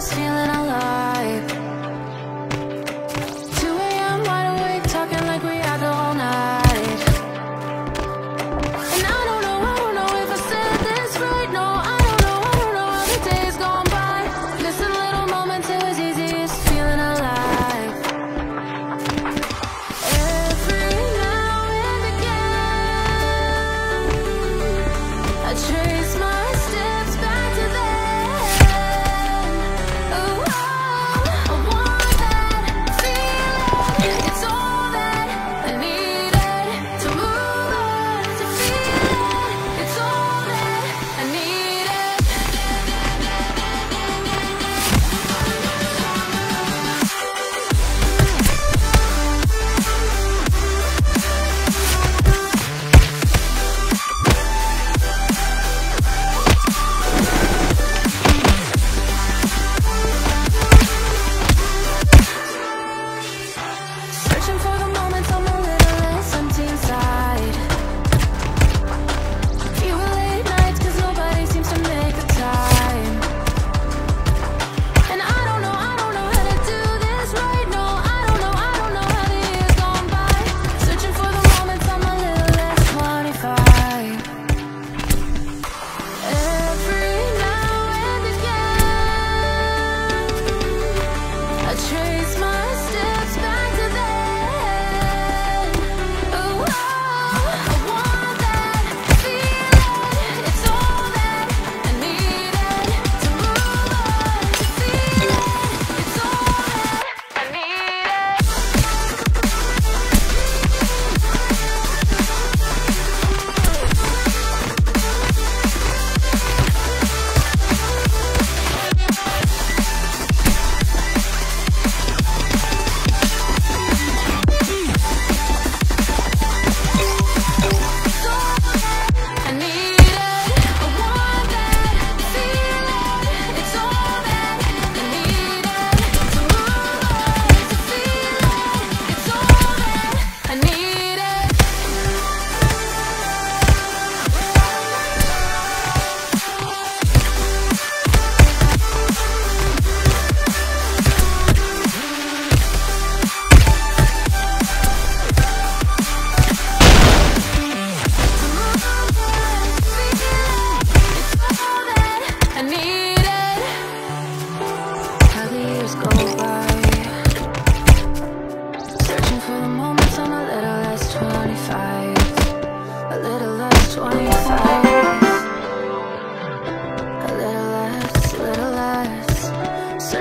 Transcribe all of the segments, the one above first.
was feeling alive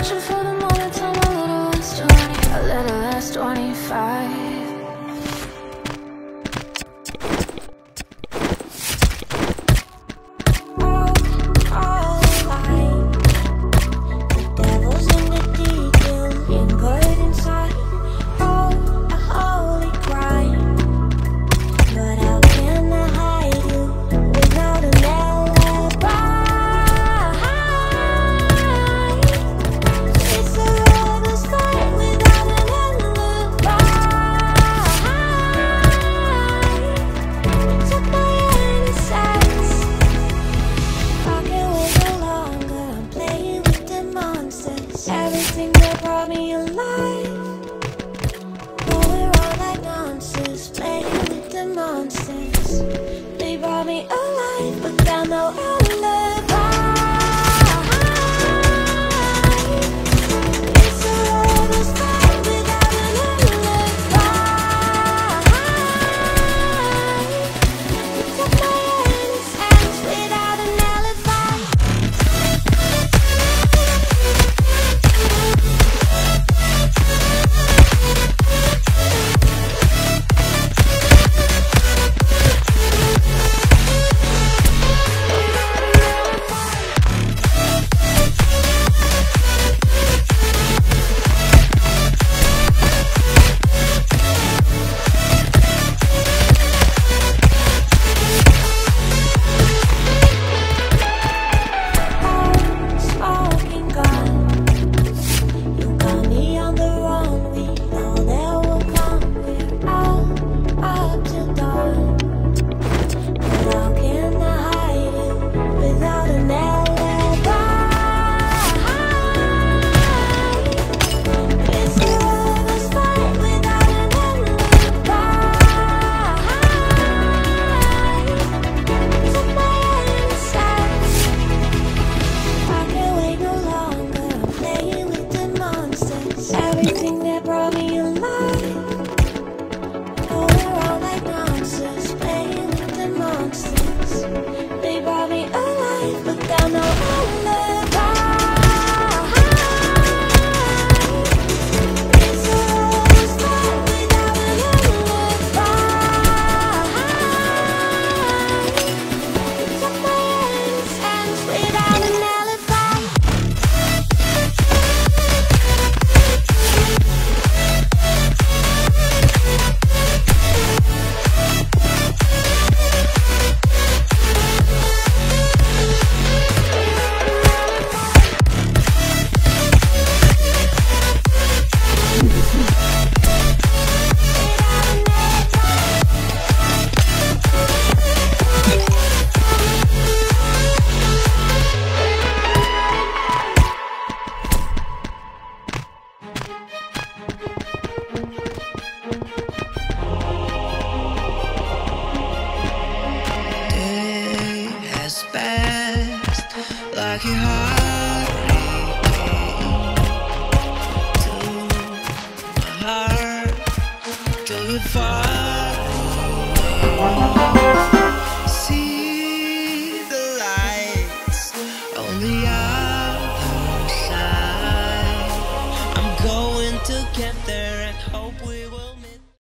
searching for your heart